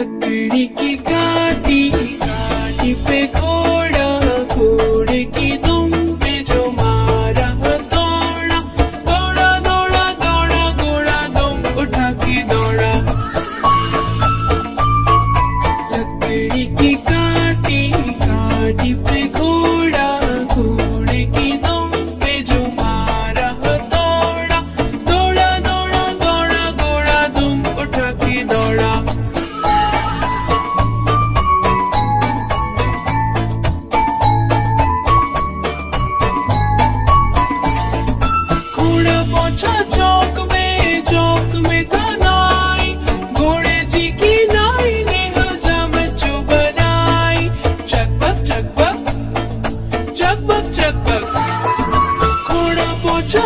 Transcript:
लकड़ी की गाड़ी गाड़ी पे को पूछा चौक में चौक में था घोड़े जी की नाई ने हजा मचो बनाई। चकबक चकबक चकबक चकबक। घोड़ा पूछा